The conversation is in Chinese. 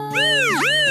嗯。